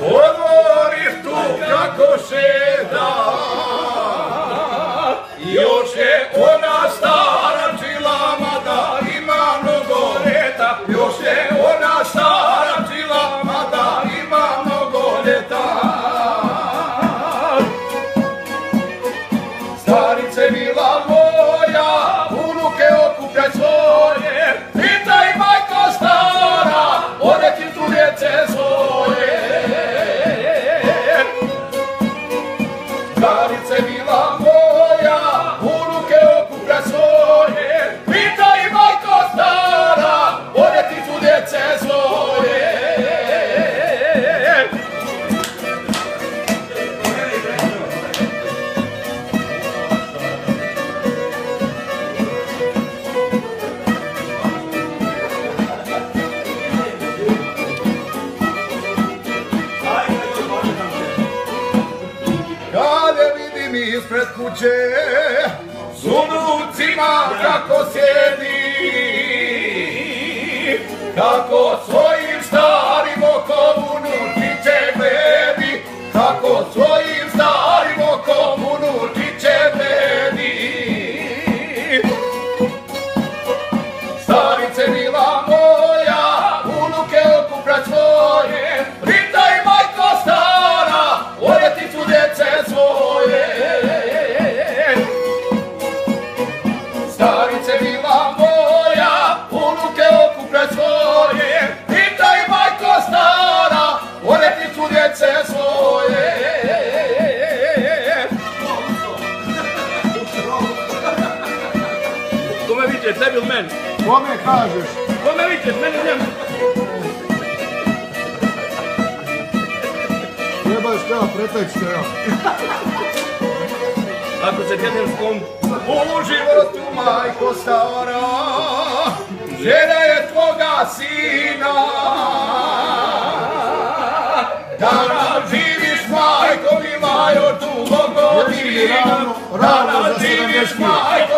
odvorištu kako se da, još je ispred kuće S unucima kako sjedi Kako svoj djece svoje Kome vičeš, tebi ili meni? Kome kažeš? Kome vičeš, meni ili njemu? Trebaš teba pretekste, ja. Ako se djedem sklon... U životu, majko stara, žena je tvoga sina. Dana živiš majko mi majo tu godinu, danas živiš majko